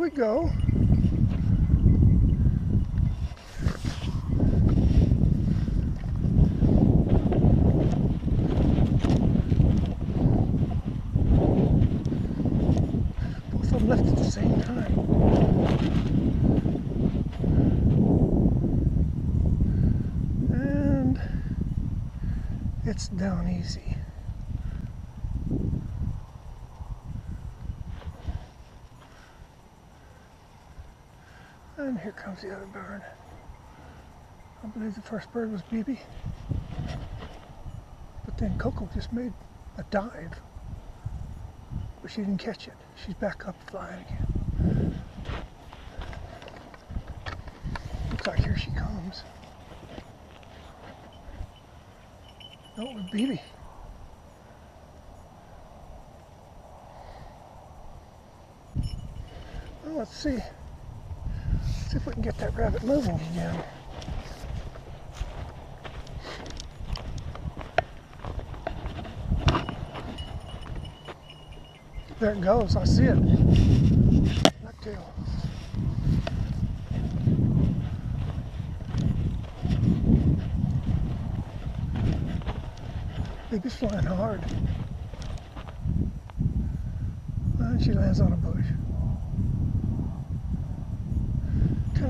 we go. Both of them left at the same time. And it's down easy. Here comes the other bird. I believe the first bird was BB. But then Coco just made a dive. But she didn't catch it. She's back up flying again. Looks like here she comes. No, it was BB. Let's see. If we can get that rabbit moving again. There it goes. I see it. Blacktail. Baby's flying hard. She lands on a bush.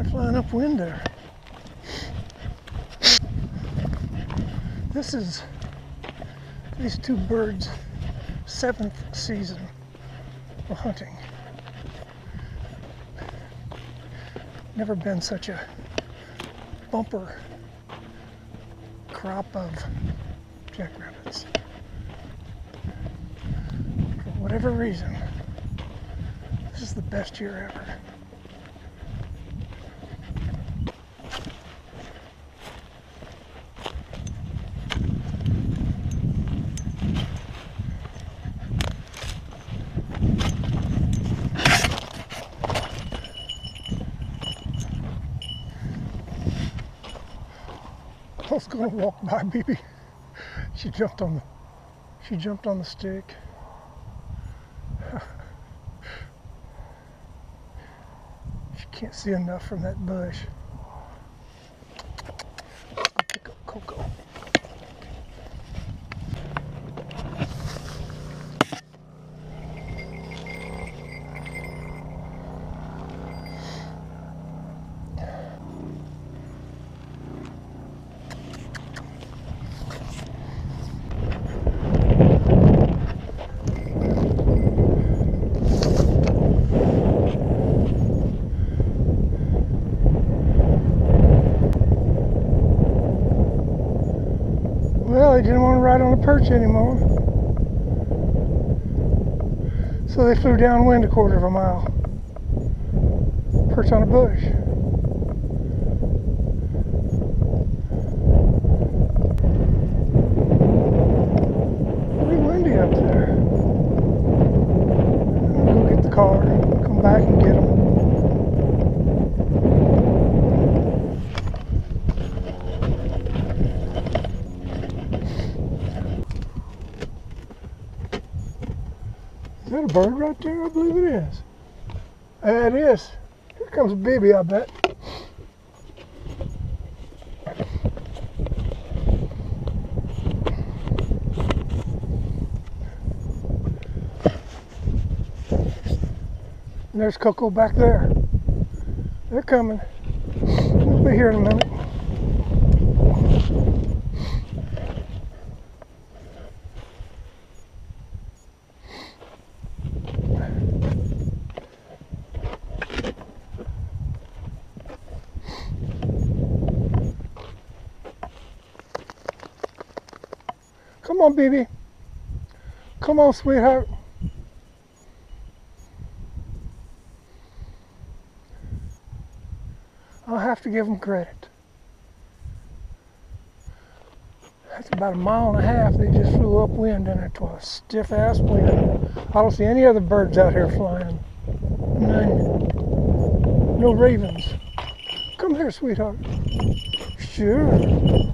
Flying upwind there. This is these two birds' seventh season of hunting. Never been such a bumper crop of jackrabbits. For whatever reason, this is the best year ever. Was gonna walk by BB. She jumped on the she jumped on the stick. She can't see enough from that bush. Pick up Coco. Well, they didn't want to ride on the perch anymore. So they flew downwind a quarter of a mile. Perch on a bush. Pretty windy up there. I'll go get the car, come back and get them. Is that a bird right there? I believe it is. It is. Here comes BB, I bet. And there's Coco back there. They're coming. We'll be here in a minute. Come on, baby. Come on, sweetheart. I'll have to give them credit. That's about a mile and a half. They just flew upwind and it was a stiff ass wind. I don't see any other birds out here flying. None. No ravens. Come here, sweetheart. Sure.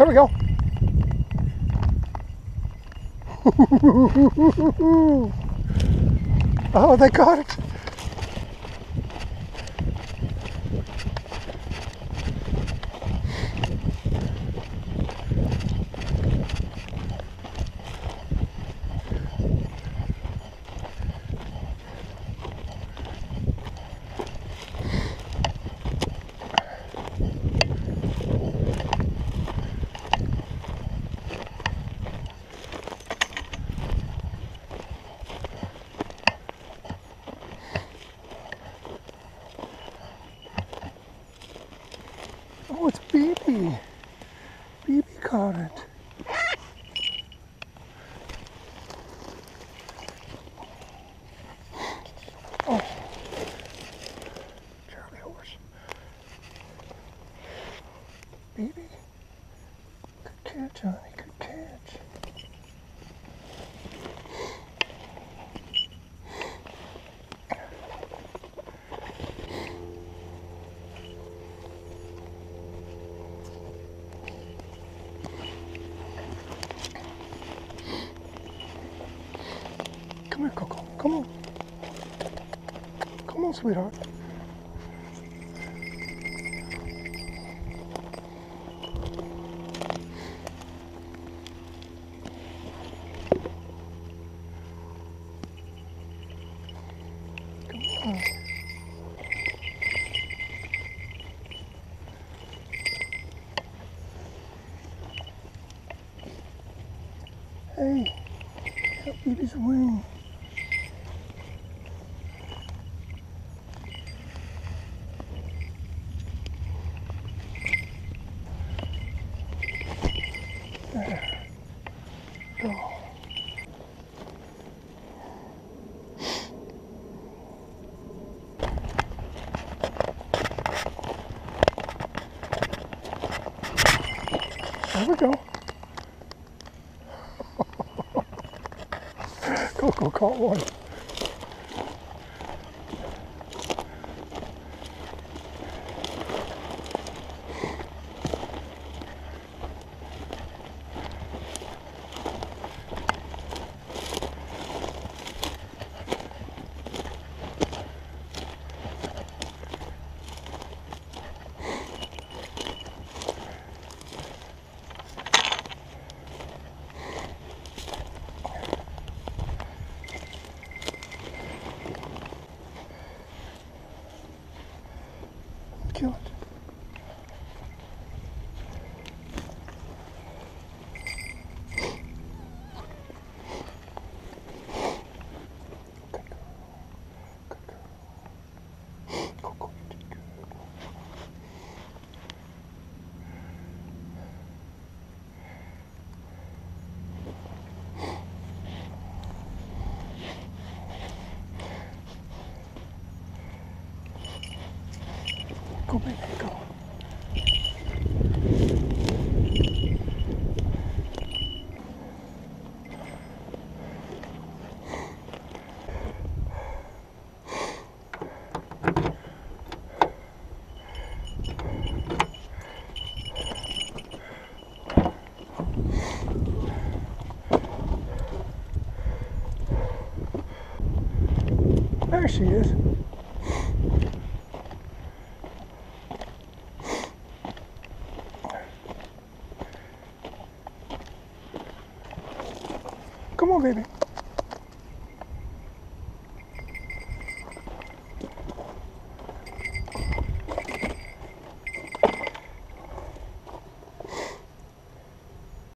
There we go. oh, they caught it. Oh, it's BB. BB caught it. Oh. Charlie horse. BB. Good catch, honey. Good catch. Come here, Coco. Come on. Come on, sweetheart. Hey, help baby's wing. There. Go. There we go. Coco caught one. Go, baby, go. There she is. Come on, baby.